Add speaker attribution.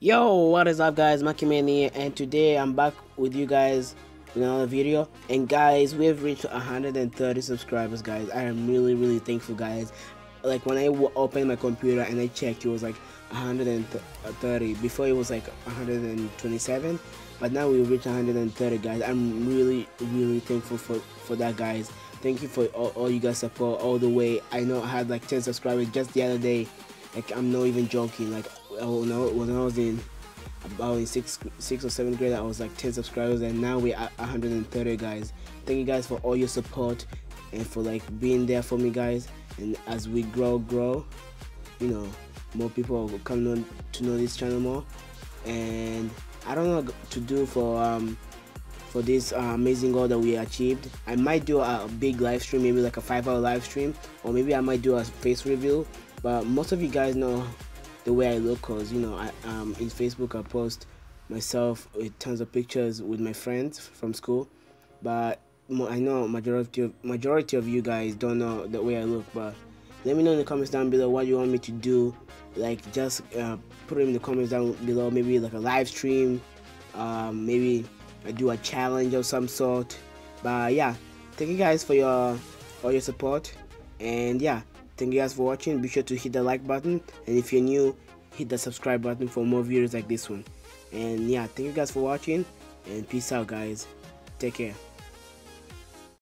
Speaker 1: Yo, what is up guys, Makimani and today I'm back with you guys with another video. And guys we have reached 130 subscribers guys. I am really really thankful guys. Like when I opened my computer and I checked it was like 130 before it was like 127 but now we reached 130 guys. I'm really really thankful for for that guys. Thank you for all, all you guys support all the way. I know I had like 10 subscribers just the other day. Like I'm not even joking. Like when I, when I was in about in sixth, sixth or seventh grade, I was like 10 subscribers, and now we're at 130 guys. Thank you guys for all your support and for like being there for me, guys. And as we grow, grow, you know, more people will come on to know this channel more. And I don't know what to do for um for this uh, amazing goal that we achieved. I might do a big live stream, maybe like a five-hour live stream, or maybe I might do a face reveal. But most of you guys know the way I look cause you know I um in Facebook I post myself with tons of pictures with my friends from school. But I know majority of majority of you guys don't know the way I look but let me know in the comments down below what you want me to do. Like just uh, put it in the comments down below. Maybe like a live stream um, maybe I do a challenge of some sort. But yeah thank you guys for your for your support. And yeah Thank you guys for watching. Be sure to hit the like button. And if you're new, hit the subscribe button for more videos like this one. And yeah, thank you guys for watching. And peace out, guys. Take care.